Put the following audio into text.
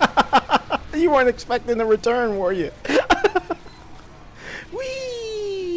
you weren't expecting the return, were you?